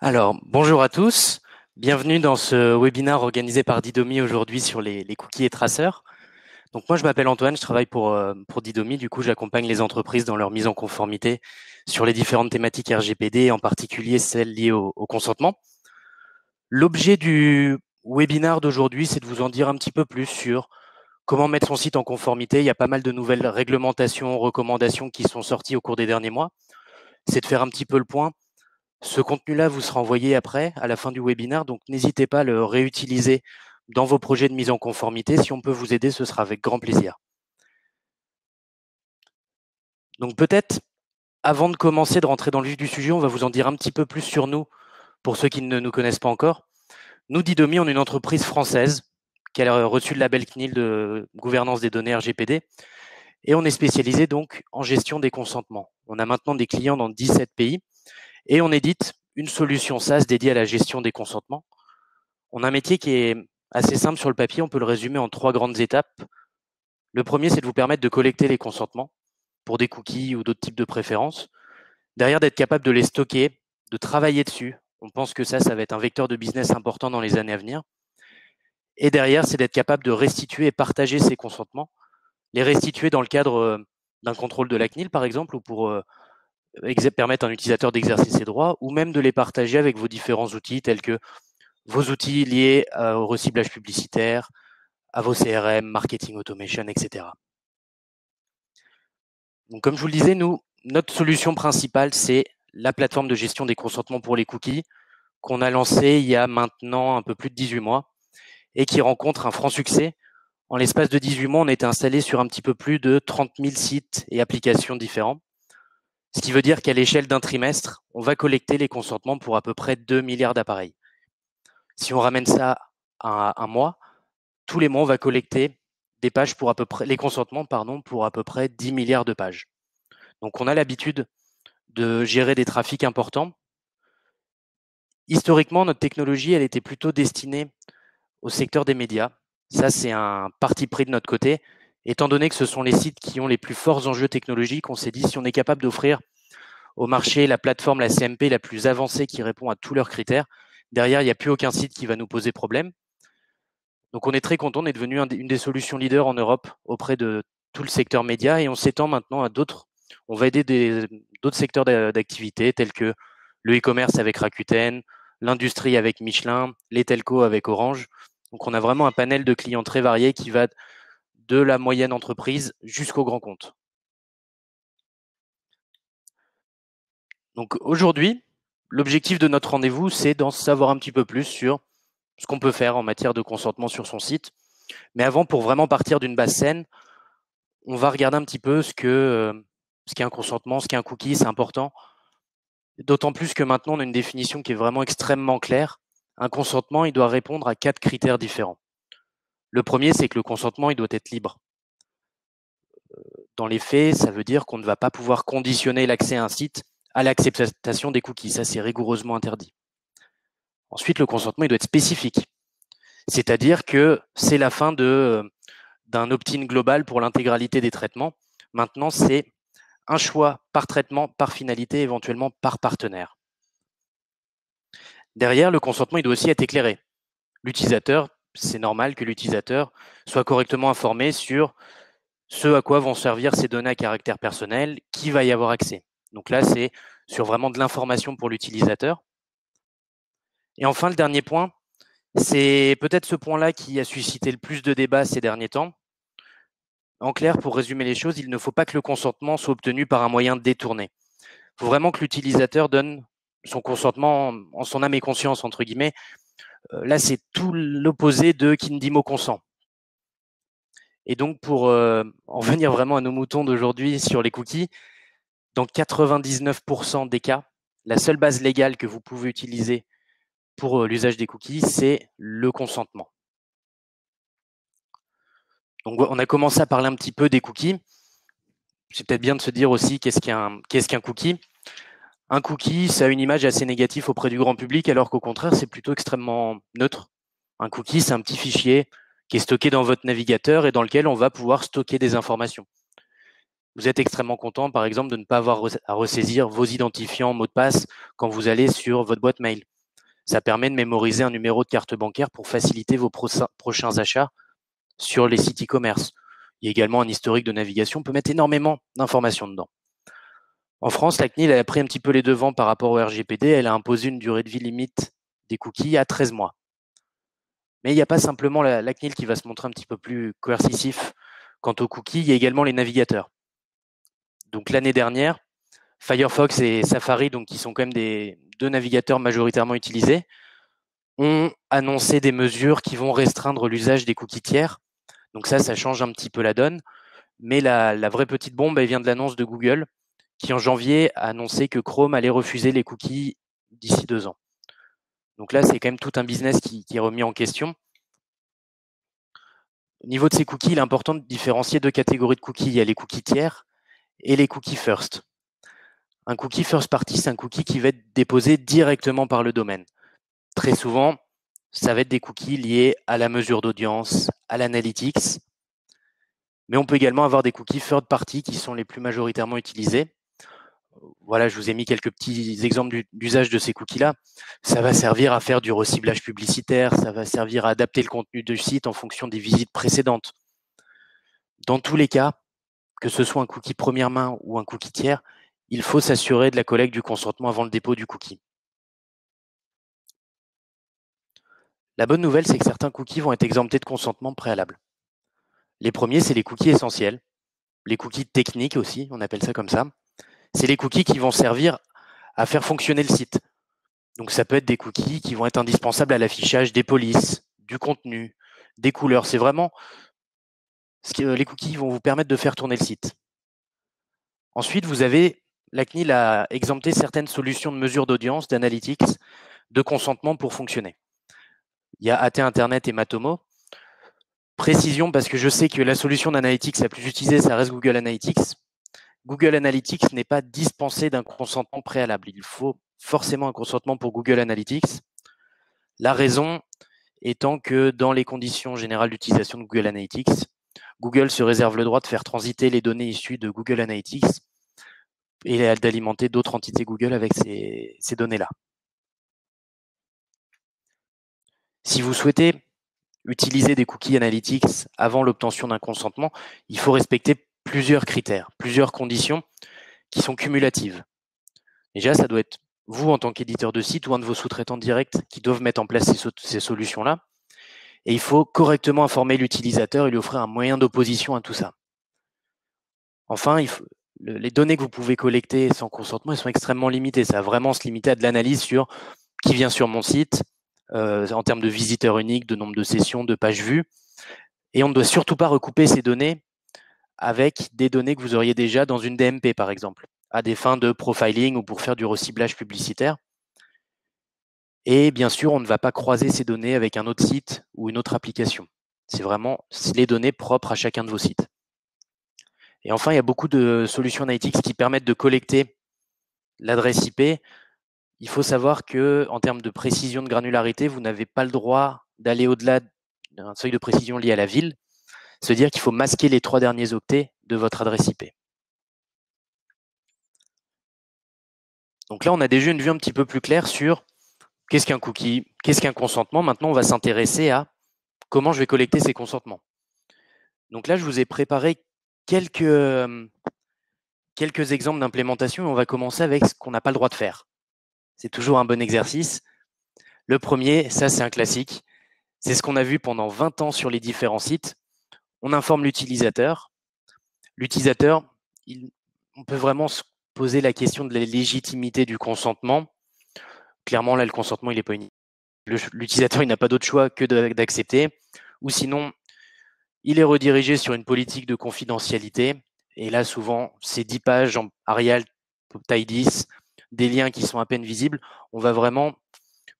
Alors, bonjour à tous. Bienvenue dans ce webinaire organisé par Didomi aujourd'hui sur les, cookies et traceurs. Donc moi, je m'appelle Antoine, je travaille pour, euh, pour Didomi. Du coup, j'accompagne les entreprises dans leur mise en conformité sur les différentes thématiques RGPD, en particulier celles liées au, au consentement. L'objet du webinaire d'aujourd'hui, c'est de vous en dire un petit peu plus sur comment mettre son site en conformité. Il y a pas mal de nouvelles réglementations, recommandations qui sont sorties au cours des derniers mois. C'est de faire un petit peu le point ce contenu-là vous sera envoyé après, à la fin du webinaire, donc n'hésitez pas à le réutiliser dans vos projets de mise en conformité. Si on peut vous aider, ce sera avec grand plaisir. Donc peut-être, avant de commencer, de rentrer dans le vif du sujet, on va vous en dire un petit peu plus sur nous, pour ceux qui ne nous connaissent pas encore. Nous, Didomi, on est une entreprise française qui a reçu le label CNIL de gouvernance des données RGPD. Et on est spécialisé donc en gestion des consentements. On a maintenant des clients dans 17 pays et on édite une solution SaaS dédiée à la gestion des consentements. On a un métier qui est assez simple sur le papier, on peut le résumer en trois grandes étapes. Le premier, c'est de vous permettre de collecter les consentements pour des cookies ou d'autres types de préférences. Derrière, d'être capable de les stocker, de travailler dessus. On pense que ça, ça va être un vecteur de business important dans les années à venir. Et derrière, c'est d'être capable de restituer et partager ces consentements, les restituer dans le cadre euh, d'un contrôle de la CNIL, par exemple, ou pour permettre à un utilisateur d'exercer ses droits ou même de les partager avec vos différents outils tels que vos outils liés euh, au reciblage publicitaire, à vos CRM, marketing automation, etc. Donc, comme je vous le disais, nous, notre solution principale, c'est la plateforme de gestion des consentements pour les cookies qu'on a lancée il y a maintenant un peu plus de 18 mois et qui rencontre un franc succès. En l'espace de 18 mois, on a été installé sur un petit peu plus de 30 000 sites et applications différents. Ce qui veut dire qu'à l'échelle d'un trimestre, on va collecter les consentements pour à peu près 2 milliards d'appareils. Si on ramène ça à un mois, tous les mois, on va collecter des pages pour à peu près, les consentements, pardon, pour à peu près 10 milliards de pages. Donc, on a l'habitude de gérer des trafics importants. Historiquement, notre technologie, elle était plutôt destinée au secteur des médias. Ça, c'est un parti pris de notre côté. Étant donné que ce sont les sites qui ont les plus forts enjeux technologiques, on s'est dit si on est capable d'offrir au marché la plateforme, la CMP la plus avancée qui répond à tous leurs critères, derrière, il n'y a plus aucun site qui va nous poser problème. Donc on est très content, on est devenu une des solutions leaders en Europe auprès de tout le secteur média et on s'étend maintenant à d'autres. On va aider d'autres secteurs d'activité tels que le e-commerce avec Rakuten, l'industrie avec Michelin, les telcos avec Orange. Donc on a vraiment un panel de clients très variés qui va de la moyenne entreprise jusqu'au grand compte. Donc aujourd'hui, l'objectif de notre rendez-vous, c'est d'en savoir un petit peu plus sur ce qu'on peut faire en matière de consentement sur son site. Mais avant, pour vraiment partir d'une base saine, on va regarder un petit peu ce euh, ce qu'est un consentement, ce qu'est un cookie, c'est important. D'autant plus que maintenant, on a une définition qui est vraiment extrêmement claire. Un consentement, il doit répondre à quatre critères différents. Le premier, c'est que le consentement, il doit être libre. Dans les faits, ça veut dire qu'on ne va pas pouvoir conditionner l'accès à un site à l'acceptation des cookies. Ça, c'est rigoureusement interdit. Ensuite, le consentement, il doit être spécifique. C'est-à-dire que c'est la fin de, d'un opt-in global pour l'intégralité des traitements. Maintenant, c'est un choix par traitement, par finalité, éventuellement par partenaire. Derrière, le consentement, il doit aussi être éclairé. L'utilisateur c'est normal que l'utilisateur soit correctement informé sur ce à quoi vont servir ces données à caractère personnel, qui va y avoir accès. Donc là, c'est sur vraiment de l'information pour l'utilisateur. Et enfin, le dernier point, c'est peut-être ce point-là qui a suscité le plus de débats ces derniers temps. En clair, pour résumer les choses, il ne faut pas que le consentement soit obtenu par un moyen détourné. Il faut vraiment que l'utilisateur donne son consentement en son âme et conscience, entre guillemets, là, c'est tout l'opposé de qui ne dit mot consent. Et donc, pour euh, en venir vraiment à nos moutons d'aujourd'hui sur les cookies, dans 99% des cas, la seule base légale que vous pouvez utiliser pour euh, l'usage des cookies, c'est le consentement. Donc, on a commencé à parler un petit peu des cookies. C'est peut-être bien de se dire aussi qu'est-ce qu'un cookie. Un cookie, ça a une image assez négative auprès du grand public, alors qu'au contraire, c'est plutôt extrêmement neutre. Un cookie, c'est un petit fichier qui est stocké dans votre navigateur et dans lequel on va pouvoir stocker des informations. vous êtes extrêmement content, par exemple, de ne pas avoir à ressaisir vos identifiants mots de passe quand vous allez sur votre boîte mail. Ça permet de mémoriser un numéro de carte bancaire pour faciliter vos prochains achats sur les sites e-commerce. Il y a également un historique de navigation, on peut mettre énormément d'informations dedans. En France, la CNIL a pris un petit peu les devants par rapport au RGPD. Elle a imposé une durée de vie limite des cookies à 13 mois. Mais il n'y a pas simplement la, la, CNIL qui va se montrer un petit peu plus coercitif quant aux cookies, il y a également les navigateurs. Donc l'année dernière, Firefox et Safari, donc qui sont quand même des deux navigateurs majoritairement utilisés, ont annoncé des mesures qui vont restreindre l'usage des cookies tiers. Donc ça, ça change un petit peu la donne. Mais la, vraie petite bombe, elle vient de l'annonce de Google, qui en janvier a annoncé que Chrome allait refuser les cookies d'ici deux ans. Donc là, c'est quand même tout un business qui, est remis en question. Au niveau de ces cookies, il est important de différencier deux catégories de cookies. Il y a les cookies tiers et les cookies first. Un cookie first party, c'est un cookie qui va être déposé directement par le domaine. Très souvent, ça va être des cookies liés à la mesure d'audience, à l'analytics. Mais on peut également avoir des cookies third party qui sont les plus majoritairement utilisés. Voilà, je vous ai mis quelques petits exemples d'usage de ces cookies-là. Ça va servir à faire du reciblage publicitaire, ça va servir à adapter le contenu du site en fonction des visites précédentes. Dans tous les cas, que ce soit un cookie première main ou un cookie tiers, il faut s'assurer de la collecte du consentement avant le dépôt du cookie. La bonne nouvelle, c'est que certains cookies vont être exemptés de consentement préalable. Les premiers, c'est les cookies essentiels, les cookies techniques aussi, on appelle ça comme ça. C'est les cookies qui vont servir à faire fonctionner le site. Donc ça peut être des cookies qui vont être indispensables à l'affichage des polices, du contenu, des couleurs. C'est vraiment que les cookies vont vous permettre de faire tourner le site. Ensuite, vous avez la CNIL a exempté certaines solutions de mesure d'audience, d'analytics, de consentement pour fonctionner. Il y a AT Internet et Matomo. Précision parce que je sais que la solution d'analytics la plus utilisée, ça reste Google Analytics. Google Analytics n'est pas dispensé d'un consentement préalable. Il faut forcément un consentement pour Google Analytics. La raison étant que dans les conditions générales d'utilisation de Google Analytics, Google se réserve le droit de faire transiter les données issues de Google Analytics et d'alimenter d'autres entités Google avec ces, données-là. Si vous souhaitez utiliser des cookies analytics avant l'obtention d'un consentement, il faut respecter plusieurs critères, plusieurs conditions qui sont cumulatives. Déjà, ça doit être vous en tant qu'éditeur de site ou un de vos sous-traitants directs qui doivent mettre en place ces, solutions-là. Et il faut correctement informer l'utilisateur et lui offrir un moyen d'opposition à tout ça. Enfin, les données que vous pouvez collecter sans consentement, elles sont extrêmement limitées. Ça va vraiment se limiter à de l'analyse sur qui vient sur mon site, euh, en termes de visiteurs uniques, de nombre de sessions, de pages vues. Et on ne doit surtout pas recouper ces données avec des données que vous auriez déjà dans une DMP, par exemple, à des fins de profiling ou pour faire du reciblage publicitaire. Et bien sûr, on ne va pas croiser ces données avec un autre site ou une autre application. C'est vraiment les données propres à chacun de vos sites. Et enfin, il y a beaucoup de solutions analytics qui permettent de collecter l'adresse IP. Il faut savoir que, en termes de précision de granularité, vous n'avez pas le droit d'aller au-delà d'un seuil de précision lié à la ville. C'est-à-dire qu'il faut masquer les trois derniers octets de votre adresse IP. Donc là, on a déjà une vue un petit peu plus claire sur qu'est-ce qu'un cookie, qu'est-ce qu'un consentement. Maintenant, on va s'intéresser à comment je vais collecter ces consentements. Donc là, je vous ai préparé quelques, quelques exemples d'implémentation on va commencer avec ce qu'on n'a pas le droit de faire. C'est toujours un bon exercice. Le premier, ça c'est un classique, c'est ce qu'on a vu pendant 20 ans sur les différents sites. On informe l'utilisateur. L'utilisateur, on peut vraiment se poser la question de la légitimité du consentement. Clairement, là, le consentement, il n'est pas. L'utilisateur, il n'a pas d'autre choix que d'accepter. Ou sinon, il est redirigé sur une politique de confidentialité. Et là, souvent, c'est 10 pages en Arial taille 10, des liens qui sont à peine visibles. On va vraiment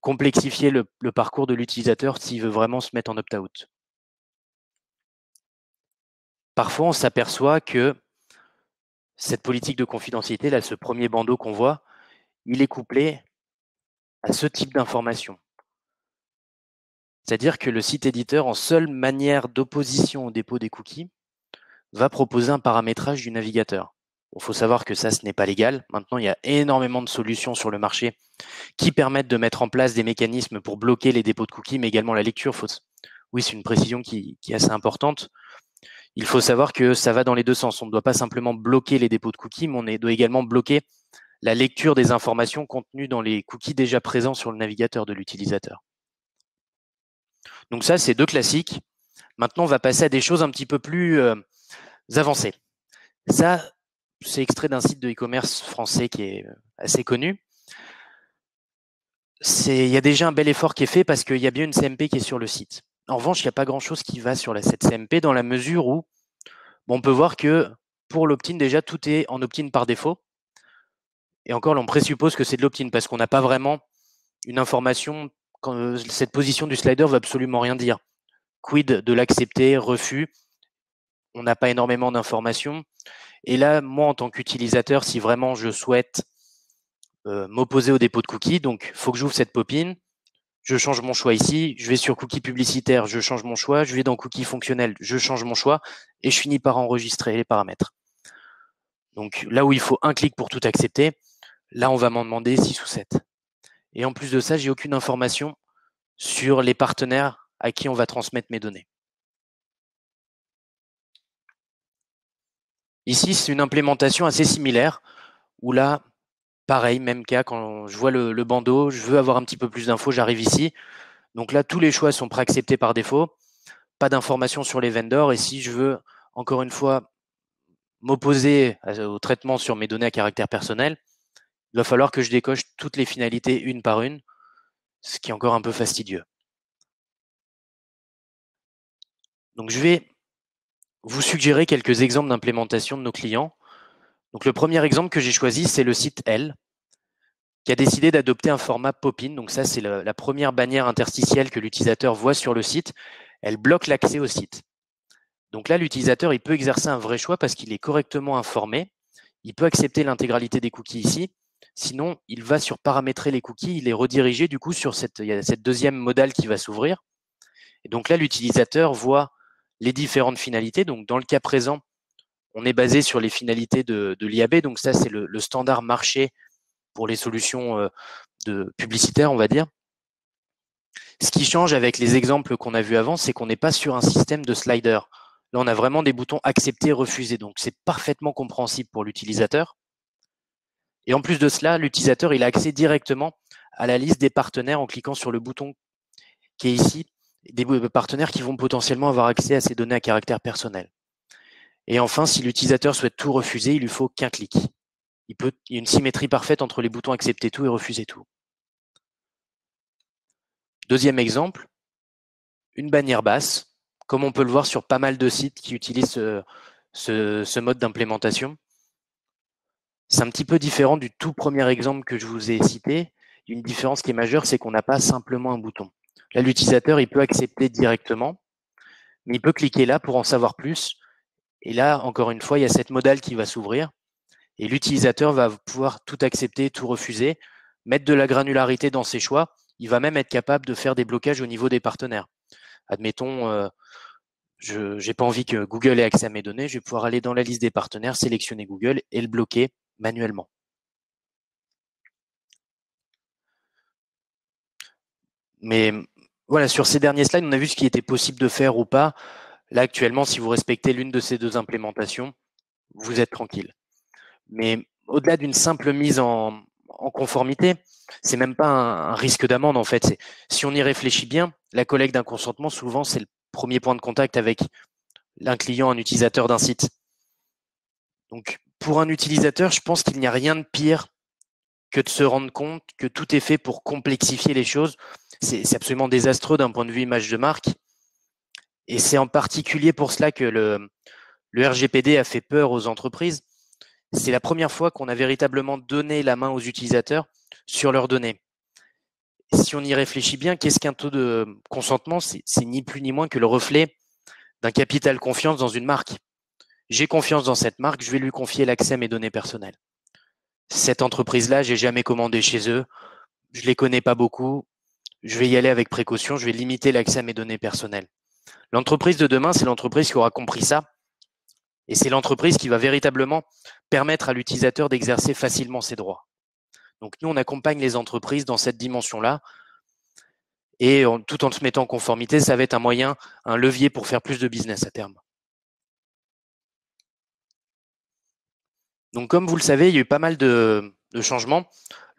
complexifier le, parcours de l'utilisateur s'il veut vraiment se mettre en opt-out. Parfois, on s'aperçoit que cette politique de confidentialité, là, ce premier bandeau qu'on voit, il est couplé à ce type d'information. C'est-à-dire que le site éditeur, en seule manière d'opposition au dépôt des cookies, va proposer un paramétrage du navigateur. Il faut savoir que ça, ce n'est pas légal. Maintenant, il y a énormément de solutions sur le marché qui permettent de mettre en place des mécanismes pour bloquer les dépôts de cookies, mais également la lecture. Oui, c'est une précision qui, est assez importante. Il faut savoir que ça va dans les deux sens. On ne doit pas simplement bloquer les dépôts de cookies, mais on doit également bloquer la lecture des informations contenues dans les cookies déjà présents sur le navigateur de l'utilisateur. Donc ça, c'est deux classiques. Maintenant, on va passer à des choses un petit peu plus euh, avancées. Ça, c'est extrait d'un site de e-commerce français qui est euh, assez connu. Il y a déjà un bel effort qui est fait parce qu'il y a bien une CMP qui est sur le site. En revanche, il n'y a pas grand-chose qui va sur la, cette CMP dans la mesure où on peut voir que pour l'opt-in, déjà, tout est en opt-in par défaut. Et encore, on présuppose que c'est de l'opt-in parce qu'on n'a pas vraiment une information. Euh, cette position du slider ne veut absolument rien dire. Quid de l'accepter, refus? On n'a pas énormément d'informations. Et là, moi, en tant qu'utilisateur, si vraiment je souhaite euh, m'opposer au dépôt de cookies, donc il faut que j'ouvre cette popine, je change mon choix ici, je vais sur cookie publicitaire, je change mon choix, je vais dans cookie fonctionnel, je change mon choix, et je finis par enregistrer les paramètres. Donc là où il faut un clic pour tout accepter, là on va m'en demander 6 ou 7. Et en plus de ça, j'ai aucune information sur les partenaires à qui on va transmettre mes données. Ici, c'est une implémentation assez similaire, où là, pareil, même cas, quand je vois le, bandeau, je veux avoir un petit peu plus d'infos, j'arrive ici. Donc là, tous les choix sont préacceptés par défaut, pas d'informations sur les vendors, et si je veux, encore une fois, m'opposer au traitement sur mes données à caractère personnel, il va falloir que je décoche toutes les finalités une par une, ce qui est encore un peu fastidieux. Donc je vais vous suggérer quelques exemples d'implémentation de nos clients. Donc le premier exemple que j'ai choisi, c'est le site L, qui a décidé d'adopter un format Popin. Donc ça, c'est la, première bannière interstitielle que l'utilisateur voit sur le site. Elle bloque l'accès au site. Donc là, l'utilisateur, il peut exercer un vrai choix parce qu'il est correctement informé. Il peut accepter l'intégralité des cookies ici. Sinon, il va sur paramétrer les cookies. Il est redirigé du coup sur cette, deuxième modale qui va s'ouvrir. Et donc là, l'utilisateur voit les différentes finalités. Donc, dans le cas présent, on est basé sur les finalités de, l'IAB. Donc, ça, c'est le, standard marché pour les solutions euh, de publicitaires, on va dire. Ce qui change avec les exemples qu'on a vus avant, c'est qu'on n'est pas sur un système de slider. Là, on a vraiment des boutons accepter, refuser. Donc, c'est parfaitement compréhensible pour l'utilisateur. Et en plus de cela, l'utilisateur, il a accès directement à la liste des partenaires en cliquant sur le bouton qui est ici des partenaires qui vont potentiellement avoir accès à ces données à caractère personnel. Et enfin, si l'utilisateur souhaite tout refuser, il lui faut qu'un clic. Il, y a une symétrie parfaite entre les boutons accepter tout et refuser tout. Deuxième exemple, une bannière basse, comme on peut le voir sur pas mal de sites qui utilisent ce, ce mode d'implémentation. C'est un petit peu différent du tout premier exemple que je vous ai cité. Une différence qui est majeure, c'est qu'on n'a pas simplement un bouton. Là, l'utilisateur, il peut accepter directement, mais il peut cliquer là pour en savoir plus. Et là, encore une fois, il y a cette modale qui va s'ouvrir. Et l'utilisateur va pouvoir tout accepter, tout refuser, mettre de la granularité dans ses choix. Il va même être capable de faire des blocages au niveau des partenaires. Admettons, euh, je n'ai pas envie que Google ait accès à mes données, je vais pouvoir aller dans la liste des partenaires, sélectionner Google et le bloquer manuellement. Mais voilà, sur ces derniers slides, on a vu ce qui était possible de faire ou pas. Là, actuellement, si vous respectez l'une de ces deux implémentations, vous êtes tranquille. Mais au-delà d'une simple mise en, conformité, c'est même pas un, risque d'amende en fait. Si on y réfléchit bien, la collecte d'un consentement, souvent, c'est le premier point de contact avec un client, un utilisateur d'un site. Donc, pour un utilisateur, je pense qu'il n'y a rien de pire que de se rendre compte que tout est fait pour complexifier les choses c'est absolument désastreux d'un point de vue image de marque. Et c'est en particulier pour cela que le, le RGPD a fait peur aux entreprises. C'est la première fois qu'on a véritablement donné la main aux utilisateurs sur leurs données. Si on y réfléchit bien, qu'est-ce qu'un taux de consentement? C'est ni plus ni moins que le reflet d'un capital confiance dans une marque. J'ai confiance dans cette marque, je vais lui confier l'accès à mes données personnelles. Cette entreprise-là, j'ai jamais commandé chez eux, je les connais pas beaucoup, je vais y aller avec précaution, je vais limiter l'accès à mes données personnelles. L'entreprise de demain, c'est l'entreprise qui aura compris ça Et c'est l'entreprise qui va véritablement permettre à l'utilisateur d'exercer facilement ses droits. Donc nous, on accompagne les entreprises dans cette dimension-là. Et tout en se mettant en conformité, ça va être un moyen, un levier pour faire plus de business à terme. Donc comme vous le savez, il y a eu pas mal de, changements.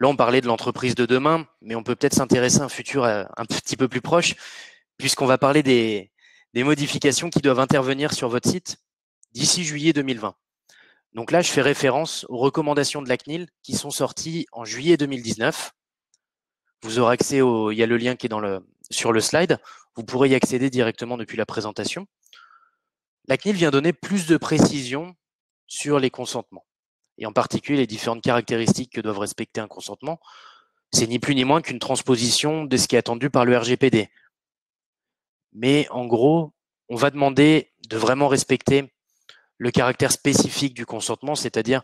Là, on parlait de l'entreprise de demain, mais on peut peut-être s'intéresser à un futur euh, un petit peu plus proche, puisqu'on va parler des, des modifications qui doivent intervenir sur votre site d'ici juillet 2020. Donc là, je fais référence aux recommandations de la CNIL qui sont sorties en juillet 2019. Vous aurez accès au, il y a le lien qui est dans le, sur le slide. Vous pourrez y accéder directement depuis la présentation. La CNIL vient donner plus de précisions sur les consentements et en particulier les différentes caractéristiques que doivent respecter un consentement. C'est ni plus ni moins qu'une transposition de ce qui est attendu par le RGPD. Mais en gros, on va demander de vraiment respecter le caractère spécifique du consentement, c'est-à-dire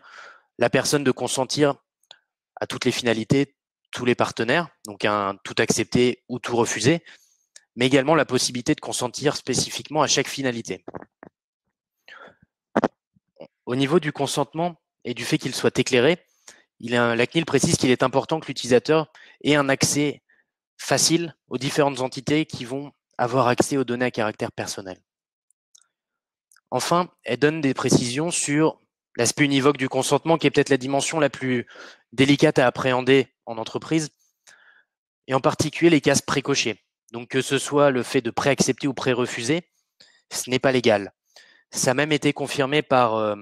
la personne de consentir à toutes les finalités, tous les partenaires, donc un tout accepter ou tout refuser, mais également la possibilité de consentir spécifiquement à chaque finalité. Au niveau du consentement et du fait qu'il soit éclairé, il la CNIL précise qu'il est important que l'utilisateur ait un accès facile aux différentes entités qui vont avoir accès aux données à caractère personnel. Enfin, elle donne des précisions sur l'aspect univoque du consentement, qui est peut-être la dimension la plus délicate à appréhender en entreprise, et en particulier les cases précochées. Donc que ce soit le fait de préaccepter ou pré-refuser, ce n'est pas légal. Ça a même été confirmé par euh,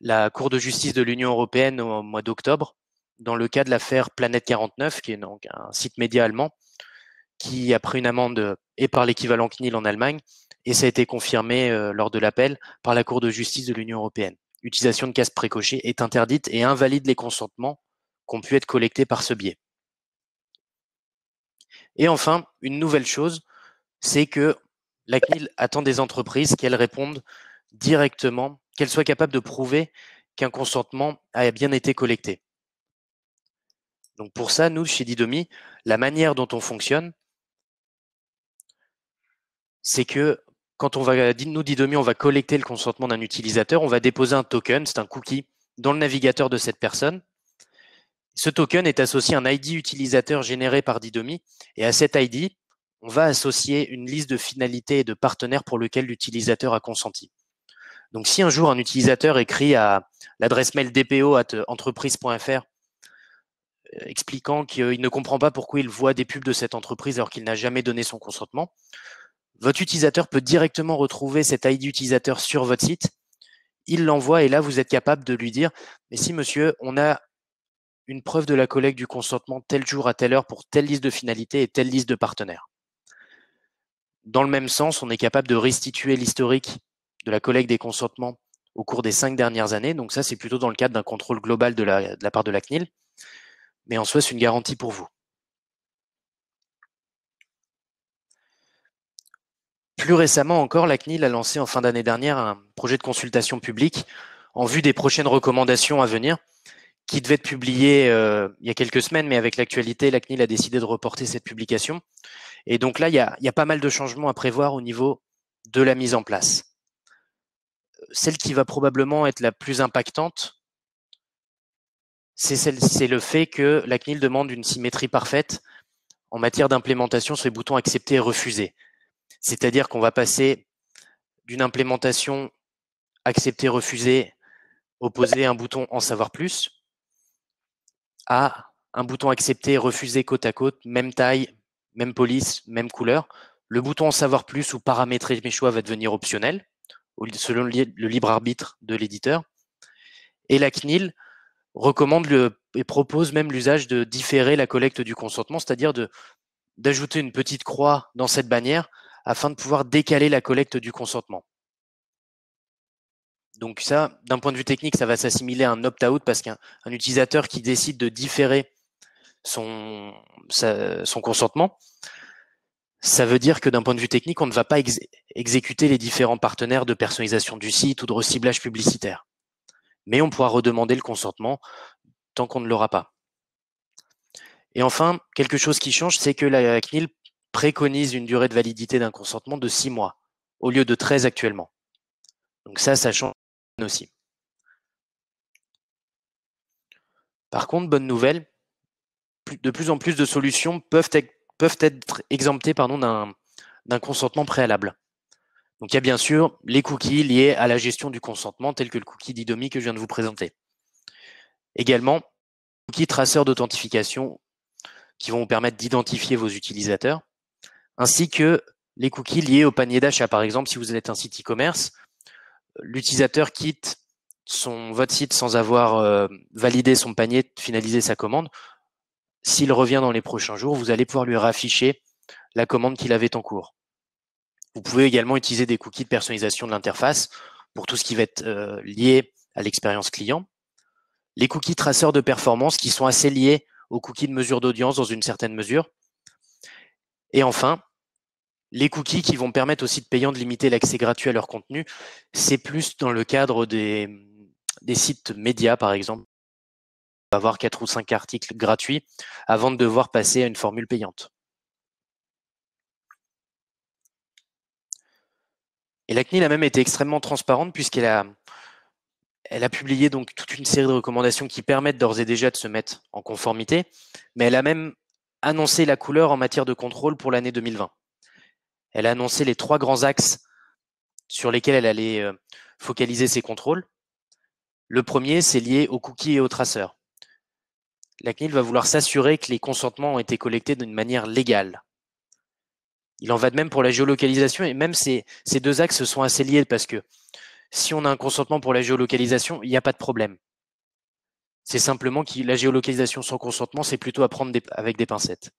la Cour de justice de l'Union européenne au mois d'octobre, dans le cas de l'affaire Planète 49, qui est donc un site média allemand, qui a pris une amende et par l'équivalent CNIL en Allemagne, et ça a été confirmé euh, lors de l'appel par la Cour de justice de l'Union européenne. L'utilisation de casse précochée est interdite et invalide les consentements qui ont pu être collectés par ce biais. Et enfin, une nouvelle chose, c'est que la CNIL attend des entreprises qu'elles répondent directement, qu'elles soient capables de prouver qu'un consentement a bien été collecté. Donc pour ça, nous, chez Didomi, la manière dont on fonctionne, c'est que quand on va, nous Didomi, on va collecter le consentement d'un utilisateur, on va déposer un token, c'est un cookie, dans le navigateur de cette personne. Ce token est associé à un ID utilisateur généré par Didomi, et à cet ID, on va associer une liste de finalités et de partenaires pour lesquels l'utilisateur a consenti. Donc, si un jour un utilisateur écrit à l'adresse mail dpo@entreprise.fr expliquant qu'il ne comprend pas pourquoi il voit des pubs de cette entreprise alors qu'il n'a jamais donné son consentement, votre utilisateur peut directement retrouver cet ID utilisateur sur votre site. Il l'envoie et là, vous êtes capable de lui dire, mais si monsieur, on a une preuve de la collecte du consentement tel jour à telle heure pour telle liste de finalités et telle liste de partenaires. Dans le même sens, on est capable de restituer l'historique de la collecte des consentements au cours des cinq dernières années. Donc ça, c'est plutôt dans le cadre d'un contrôle global de la, part de la CNIL. Mais en soi, c'est une garantie pour vous. Plus récemment encore, la CNIL a lancé en fin d'année dernière un projet de consultation publique en vue des prochaines recommandations à venir qui devait être publié euh, il y a quelques semaines, mais avec l'actualité, la CNIL a décidé de reporter cette publication. Et donc là, il y a, il y a pas mal de changements à prévoir au niveau de la mise en place. Celle qui va probablement être la plus impactante, c'est le fait que la CNIL demande une symétrie parfaite en matière d'implémentation sur les boutons accepter et refuser. C'est-à-dire qu'on va passer d'une implémentation accepter, refuser, opposer un bouton en savoir plus, à un bouton accepter, refuser côte à côte, même taille, même police, même couleur. Le bouton en savoir plus ou paramétrer mes choix va devenir optionnel, selon le libre arbitre de l'éditeur. Et la CNIL recommande et propose même l'usage de différer la collecte du consentement, c'est-à-dire d'ajouter une petite croix dans cette bannière afin de pouvoir décaler la collecte du consentement. Donc ça, d'un point de vue technique, ça va s'assimiler à un opt-out parce qu'un utilisateur qui décide de différer son, consentement, ça veut dire que d'un point de vue technique, on ne va pas exécuter les différents partenaires de personnalisation du site ou de reciblage publicitaire. Mais on pourra redemander le consentement tant qu'on ne l'aura pas. Et enfin, quelque chose qui change, c'est que la CNIL préconise une durée de validité d'un consentement de 6 mois au lieu de 13 actuellement. Donc ça, ça change aussi. Par contre, bonne nouvelle, de plus en plus de solutions peuvent être, exemptées d'un consentement préalable. Donc il y a bien sûr les cookies liés à la gestion du consentement, tels que le cookie d'IDOMI que je viens de vous présenter. Également, cookies traceurs d'authentification qui vont vous permettre d'identifier vos utilisateurs, ainsi que les cookies liés au panier d'achat. Par exemple, si vous êtes un site e-commerce, l'utilisateur quitte son, votre site sans avoir euh, validé son panier, finalisé sa commande. S'il revient dans les prochains jours, vous allez pouvoir lui rafficher la commande qu'il avait en cours. Vous pouvez également utiliser des cookies de personnalisation de l'interface pour tout ce qui va être euh, lié à l'expérience client. Les cookies traceurs de performance qui sont assez liés aux cookies de mesure d'audience dans une certaine mesure. Et enfin, les cookies qui vont permettre aux sites payants de limiter l'accès gratuit à leur contenu, c'est plus dans le cadre des, sites médias, par exemple, avoir quatre ou cinq articles gratuits avant de devoir passer à une formule payante. Et la CNIL a même été extrêmement transparente puisqu'elle a, a publié donc toute une série de recommandations qui permettent d'ores et déjà de se mettre en conformité, mais elle a même annoncé la couleur en matière de contrôle pour l'année 2020. Elle a annoncé les trois grands axes sur lesquels elle allait euh, focaliser ses contrôles. Le premier, c'est lié aux cookies et aux traceurs. La CNIL va vouloir s'assurer que les consentements ont été collectés d'une manière légale. Il en va de même pour la géolocalisation et même ces, deux axes sont assez liés parce que si on a un consentement pour la géolocalisation, il n'y a pas de problème. C'est simplement que la géolocalisation sans consentement, c'est plutôt à prendre avec des pincettes.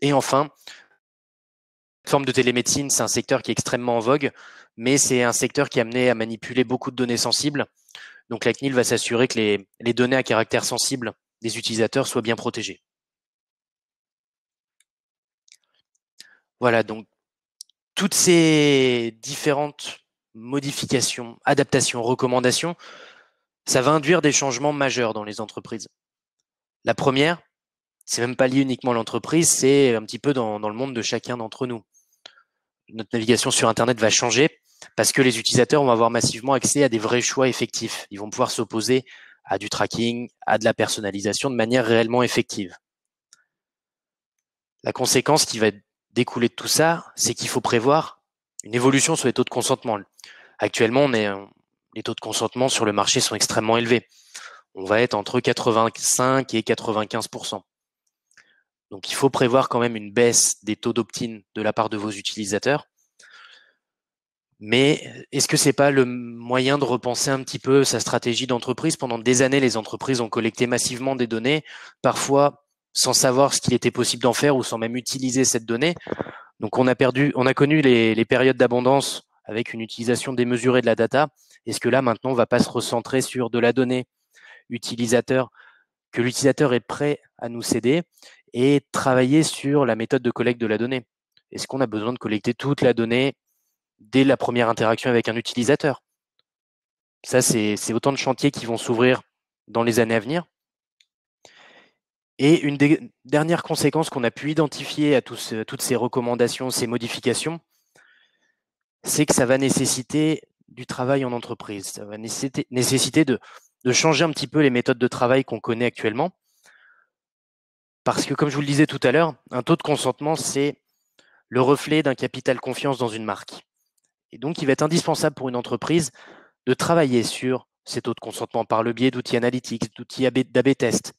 Et enfin, forme de télémédecine, c'est un secteur qui est extrêmement en vogue, mais c'est un secteur qui est amené à manipuler beaucoup de données sensibles. Donc la CNIL va s'assurer que les, données à caractère sensible des utilisateurs soient bien protégées. Voilà, donc toutes ces différentes modifications, adaptations, recommandations, ça va induire des changements majeurs dans les entreprises. La première, c'est même pas lié uniquement à l'entreprise, c'est un petit peu dans, le monde de chacun d'entre nous. Notre navigation sur Internet va changer parce que les utilisateurs vont avoir massivement accès à des vrais choix effectifs. Ils vont pouvoir s'opposer à du tracking, à de la personnalisation de manière réellement effective. La conséquence qui va découler de tout ça, c'est qu'il faut prévoir une évolution sur les taux de consentement. Actuellement, on est, les taux de consentement sur le marché sont extrêmement élevés. On va être entre 85 et 95 Donc, il faut prévoir quand même une baisse des taux d'opt-in de la part de vos utilisateurs. Mais est-ce que c'est pas le moyen de repenser un petit peu sa stratégie d'entreprise? Pendant des années, les entreprises ont collecté massivement des données, parfois sans savoir ce qu'il était possible d'en faire ou sans même utiliser cette donnée. Donc on a perdu, on a connu les, périodes d'abondance avec une utilisation démesurée de la data. Est-ce que là maintenant on va pas se recentrer sur de la donnée utilisateur que l'utilisateur est prêt à nous céder? Et travailler sur la méthode de collecte de la donnée Est-ce qu'on a besoin de collecter toute la donnée dès la première interaction avec un utilisateur? Ça, c'est autant de chantiers qui vont s'ouvrir dans les années à venir. Et une des dernières conséquences qu'on a pu identifier à toutes ces recommandations, ces modifications, c'est que ça va nécessiter du travail en entreprise. Ça va nécessiter, de, de changer un petit peu les méthodes de travail qu'on connaît actuellement. Parce que, comme je vous le disais tout à l'heure, un taux de consentement, c'est le reflet d'un capital confiance dans une marque. Et donc, il va être indispensable pour une entreprise de travailler sur ces taux de consentement par le biais d'outils analytiques, d'outils d'AB test,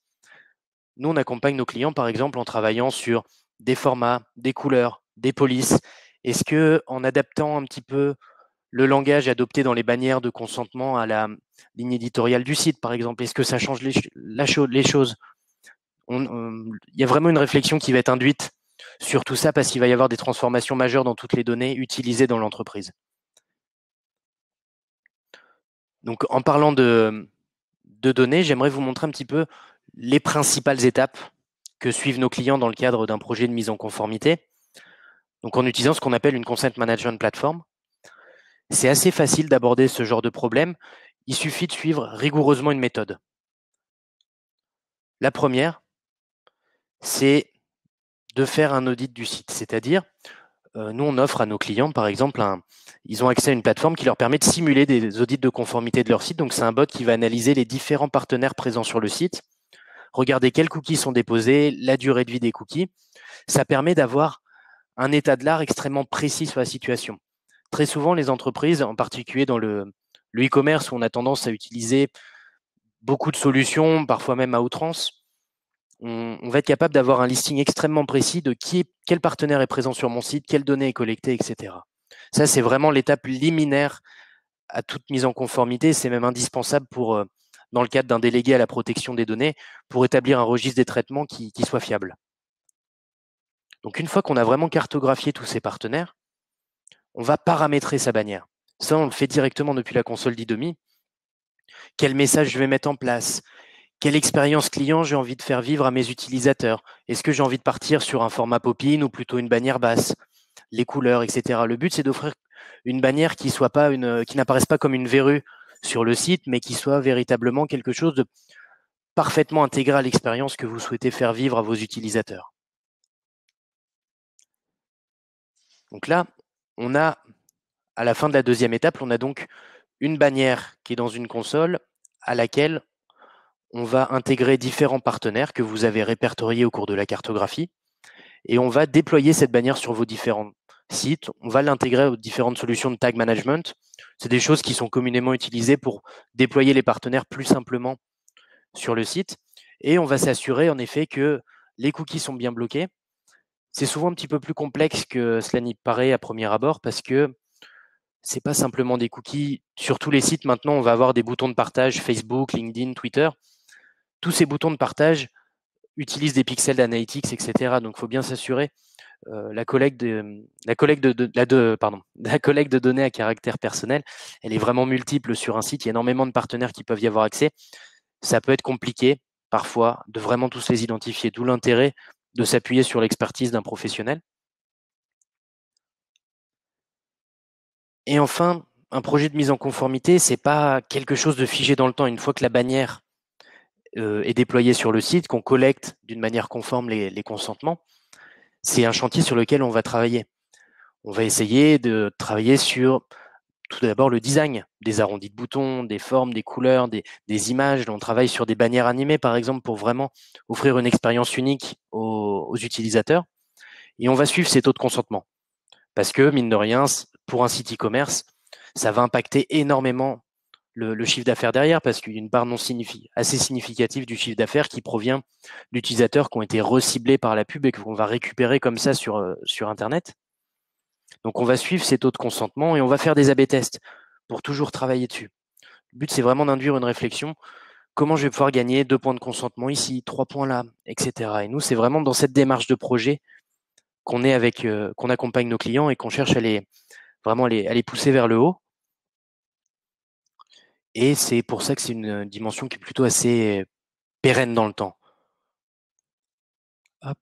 nous, on accompagne nos clients, par exemple, en travaillant sur des formats, des couleurs, des polices. Est-ce que, en adaptant un petit peu le langage adopté dans les bannières de consentement à la ligne éditoriale du site, par exemple, est-ce que ça change les, les choses Il y a vraiment une réflexion qui va être induite sur tout ça parce qu'il va y avoir des transformations majeures dans toutes les données utilisées dans l'entreprise. Donc, en parlant de, données, j'aimerais vous montrer un petit peu les principales étapes que suivent nos clients dans le cadre d'un projet de mise en conformité. Donc en utilisant ce qu'on appelle une consent management platform. C'est assez facile d'aborder ce genre de problème. Il suffit de suivre rigoureusement une méthode. La première, c'est de faire un audit du site, c'est-à-dire nous, on offre à nos clients, par exemple, ils ont accès à une plateforme qui leur permet de simuler des audits de conformité de leur site. Donc, c'est un bot qui va analyser les différents partenaires présents sur le site, regarder quels cookies sont déposés, la durée de vie des cookies. Ça permet d'avoir un état de l'art extrêmement précis sur la situation. Très souvent, les entreprises, en particulier dans le e-commerce, où on a tendance à utiliser beaucoup de solutions, parfois même à outrance, on, va être capable d'avoir un listing extrêmement précis de qui quel partenaire est présent sur mon site, quelles données est collectées, etc. Ça, c'est vraiment l'étape liminaire à toute mise en conformité. C'est même indispensable euh, dans le cadre d'un délégué à la protection des données, pour établir un registre des traitements qui, soit fiable. Donc, une fois qu'on a vraiment cartographié tous ces partenaires, on va paramétrer sa bannière. Ça, on le fait directement depuis la console d'IDOMI. Quel message je vais mettre en place? Quelle expérience client j'ai envie de faire vivre à mes utilisateurs? Est-ce que j'ai envie de partir sur un format Popin ou plutôt une bannière basse? Les couleurs, etc. Le but, c'est d'offrir une bannière qui n'apparaisse pas comme une verrue sur le site, mais qui soit véritablement quelque chose de parfaitement intégré à l'expérience que vous souhaitez faire vivre à vos utilisateurs. Donc là, on a, à la fin de la deuxième étape, on a donc une bannière qui est dans une console à laquelle on va intégrer différents partenaires que vous avez répertoriés au cours de la cartographie et on va déployer cette bannière sur vos différents sites. On va l'intégrer aux différentes solutions de tag management. C'est des choses qui sont communément utilisées pour déployer les partenaires plus simplement sur le site. Et on va s'assurer en effet que les cookies sont bien bloqués. C'est souvent un petit peu plus complexe que cela n'y paraît à premier abord parce que c'est pas simplement des cookies. Sur tous les sites maintenant, on va avoir des boutons de partage Facebook, LinkedIn, Twitter tous ces boutons de partage utilisent des pixels d'analytics, etc. Donc, il faut bien s'assurer. La collecte de données à caractère personnel, elle est vraiment multiple sur un site. Il y a énormément de partenaires qui peuvent y avoir accès. Ça peut être compliqué parfois de vraiment tous les identifier. D'où l'intérêt de s'appuyer sur l'expertise d'un professionnel. Et enfin, un projet de mise en conformité, c'est pas quelque chose de figé dans le temps. Une fois que la bannière est déployé sur le site, qu'on collecte d'une manière conforme les, consentements, c'est un chantier sur lequel on va travailler. On va essayer de travailler sur tout d'abord le design des arrondis de boutons, des formes, des couleurs, des, images. On travaille sur des bannières animées, par exemple, pour vraiment offrir une expérience unique aux, aux utilisateurs. Et on va suivre ces taux de consentement. Parce que, mine de rien, pour un site e-commerce, ça va impacter énormément le, chiffre d'affaires derrière, parce qu'il y a une part non assez significative du chiffre d'affaires qui provient d'utilisateurs qui ont été reciblés par la pub et qu'on va récupérer comme ça sur, euh, sur Internet. Donc on va suivre ces taux de consentement et on va faire des AB tests pour toujours travailler dessus. Le but, c'est vraiment d'induire une réflexion. Comment je vais pouvoir gagner deux points de consentement ici, trois points là, etc. Et nous, c'est vraiment dans cette démarche de projet qu'on est avec, euh, qu'on accompagne nos clients et qu'on cherche à les vraiment à les pousser vers le haut et c'est pour ça que c'est une dimension qui est plutôt assez pérenne dans le temps. Hop.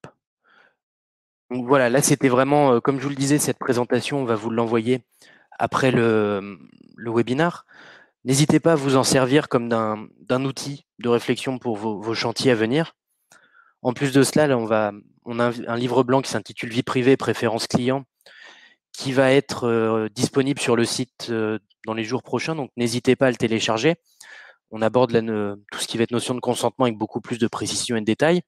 Donc voilà, là c'était vraiment, comme je vous le disais, cette présentation, on va vous l'envoyer après le, le webinaire. N'hésitez pas à vous en servir comme d'un outil de réflexion pour vos, chantiers à venir. En plus de cela, là, on, va, on a un, livre blanc qui s'intitule Vie privée, préférences clients, qui va être disponible sur le site dans les jours prochains, donc n'hésitez pas à le télécharger. On aborde tout ce qui va être notion de consentement avec beaucoup plus de précision et de détails.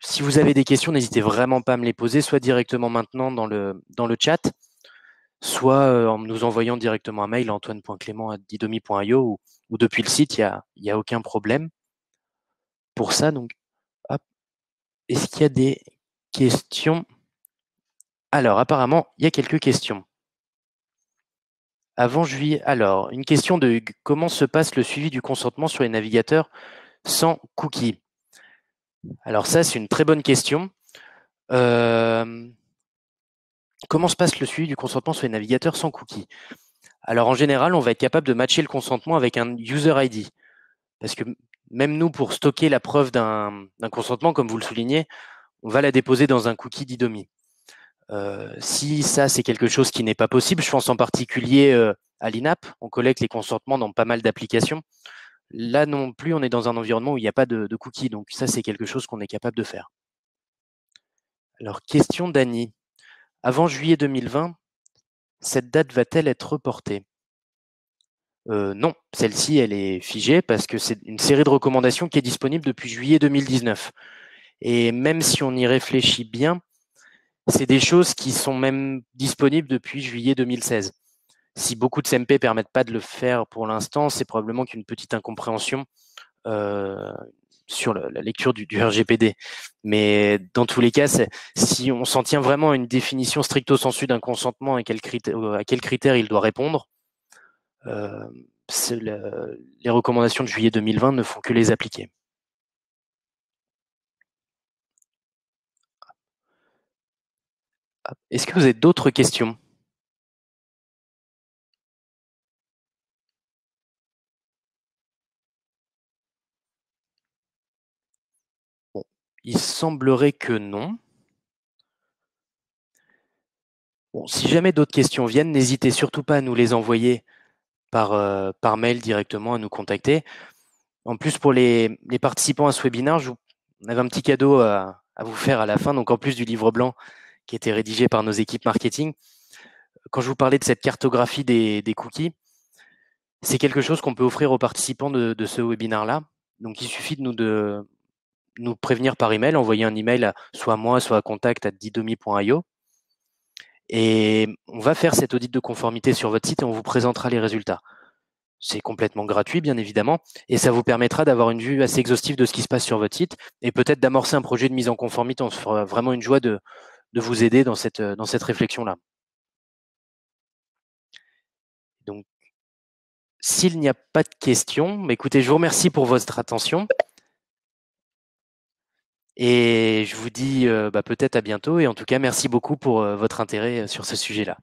Si vous avez des questions, n'hésitez vraiment pas à me les poser, soit directement maintenant dans le, dans le chat, soit euh, en nous envoyant directement un mail à antoine.clément.didomi.io ou, ou depuis le site, il n'y a, y a aucun problème. Pour ça, donc, est-ce qu'il y a des questions? Alors, apparemment, il y a quelques questions. Avant juillet. Alors, une question de comment se passe le suivi du consentement sur les navigateurs sans cookies? Alors ça, c'est une très bonne question. Comment se passe le suivi du consentement sur les navigateurs sans cookies? Alors en général, on va être capable de matcher le consentement avec un user ID. Parce que même nous, pour stocker la preuve d'un consentement, comme vous le soulignez, on va la déposer dans un cookie d'IDOMI. Euh, si ça, c'est quelque chose qui n'est pas possible, je pense en particulier euh, à l'INAP, on collecte les consentements dans pas mal d'applications. Là non plus, on est dans un environnement où il n'y a pas de, cookies, donc ça, c'est quelque chose qu'on est capable de faire. Alors, question d'Annie. avant juillet 2020, cette date va-t-elle être reportée? Euh, non, celle-ci, elle est figée parce que c'est une série de recommandations qui est disponible depuis juillet 2019. Et même si on y réfléchit bien, c'est des choses qui sont même disponibles depuis juillet 2016. Si beaucoup de CMP permettent pas de le faire pour l'instant, c'est probablement qu'une petite incompréhension euh, sur la lecture du, RGPD. Mais dans tous les cas, si on s'en tient vraiment à une définition stricto sensu d'un consentement et quel critère, à quel critère il doit répondre, euh, les recommandations de juillet 2020 ne font que les appliquer. Est-ce que vous avez d'autres questions? Il semblerait que non. si jamais d'autres questions viennent, n'hésitez surtout pas à nous les envoyer par, euh, mail directement, à nous contacter. En plus, pour les, participants à ce webinaire, je vous, on avait un petit cadeau à, vous faire à la fin. Donc, en plus du livre blanc qui était rédigé par nos équipes marketing, quand je vous parlais de cette cartographie des, cookies, c'est quelque chose qu'on peut offrir aux participants de, ce webinaire-là. Donc, il suffit de nous, de nous prévenir par email, envoyer un email à, soit moi, soit à contact à didomi.io. Et on va faire cet audit de conformité sur votre site et on vous présentera les résultats. C'est complètement gratuit, bien évidemment, et ça vous permettra d'avoir une vue assez exhaustive de ce qui se passe sur votre site et peut-être d'amorcer un projet de mise en conformité. On se fera vraiment une joie de, vous aider dans cette, dans cette réflexion-là. Donc, s'il n'y a pas de questions, bah, écoutez, je vous remercie pour votre attention. Et je vous dis euh, bah, peut-être à bientôt. Et en tout cas, merci beaucoup pour euh, votre intérêt euh, sur ce sujet-là.